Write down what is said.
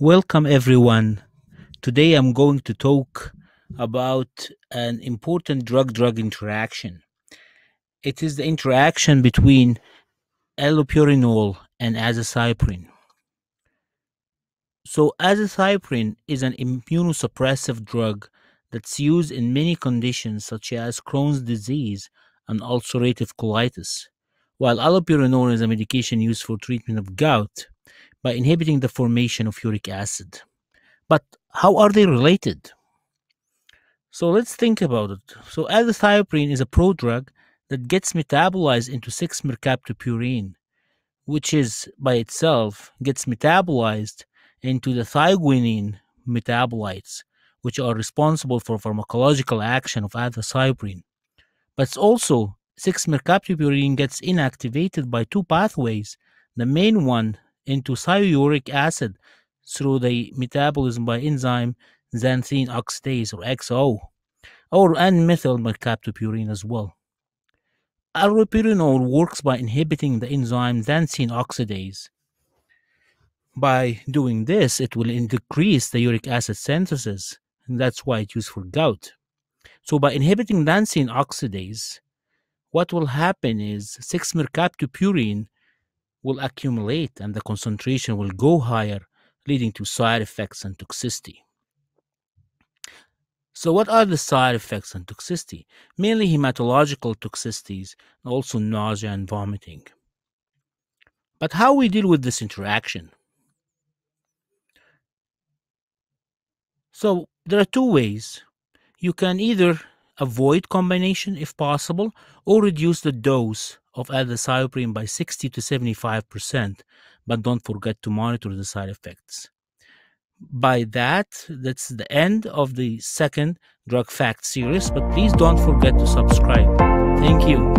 Welcome, everyone. Today I'm going to talk about an important drug drug interaction. It is the interaction between allopurinol and azathioprine. So, azathioprine is an immunosuppressive drug that's used in many conditions such as Crohn's disease and ulcerative colitis, while allopurinol is a medication used for treatment of gout by inhibiting the formation of uric acid. But how are they related? So let's think about it. So azathioprine is a prodrug that gets metabolized into 6-mercaptopurine, which is by itself gets metabolized into the thioguanine metabolites, which are responsible for pharmacological action of azathioprine. But also 6-mercaptopurine gets inactivated by two pathways. The main one into thiouric acid through the metabolism by enzyme xanthine oxidase or XO, or and methyl mercaptopurine as well. Allopurinol works by inhibiting the enzyme xanthine oxidase. By doing this, it will decrease the uric acid synthesis, and that's why it's used for gout. So, by inhibiting xanthine oxidase, what will happen is 6-mercaptopurine will accumulate and the concentration will go higher, leading to side effects and toxicity. So, what are the side effects and toxicity? Mainly hematological toxicities, also nausea and vomiting. But how we deal with this interaction? So, there are two ways. You can either avoid combination if possible, or reduce the dose of azathioprine by 60 to 75%, but don't forget to monitor the side effects. By that, that's the end of the second Drug Fact series, but please don't forget to subscribe. Thank you.